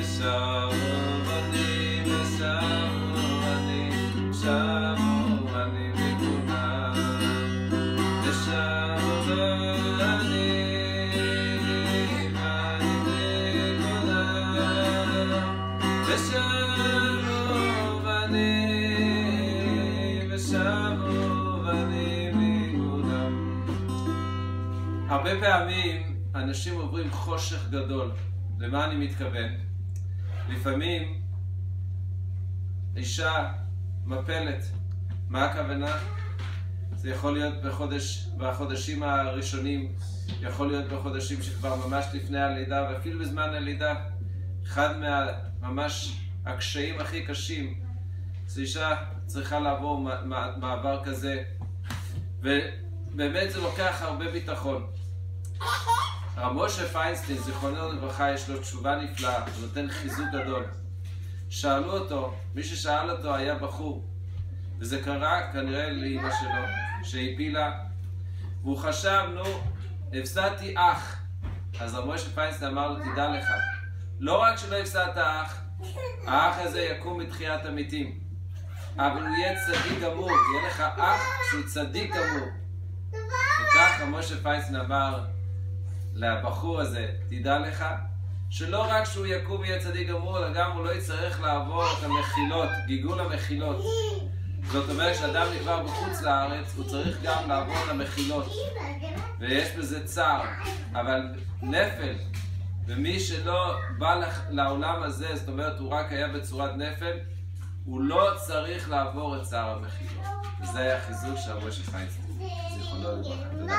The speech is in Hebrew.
ושבו בנים ושבו בנים לכולם הרבה פעמים אנשים עוברים חושך גדול. למה אני מתכוון? לפעמים אישה מפלת. מה הכוונה? זה יכול להיות בחודש, בחודשים הראשונים, יכול להיות בחודשים שכבר ממש לפני הלידה, ואפילו בזמן הלידה. אחד מה... ממש הקשיים הכי קשים, זו אישה צריכה לעבור מעבר כזה, ובאמת זה לוקח הרבה ביטחון. הרב משה פיינסטין, זיכרונו לברכה, יש לו תשובה נפלאה, הוא נותן חיזוק גדול. שאלו אותו, מי ששאל אותו היה בחור, וזה קרה כנראה לאמא שלו, שהפילה, והוא חשב, נו, הפסדתי אח. אז הרב משה פיינסטין אמר לו, תדע לך, לא רק שלא הפסדת אח, האח הזה יקום בתחיית המתים, אבל הוא יהיה צדיק גמור, יהיה לך אח שהוא צדיק גמור. וכך משה פייסן אמר לבחור הזה, תדע לך, שלא רק שהוא יקום ויהיה צדיק גמור, אלא גם הוא לא יצטרך לעבור את המחילות, גיגול המחילות. זאת אומרת שאדם נקבר בחוץ לארץ, הוא צריך גם לעבור את המחילות. ויש בזה צער, אבל נפל, ומי שלא בא לעולם הזה, זאת אומרת הוא רק היה בצורת נפל, הוא לא צריך לעבור את צער המחילות. וזה היה חיזוק של משה פיינסטין. זיכרונו לברכה. תודה.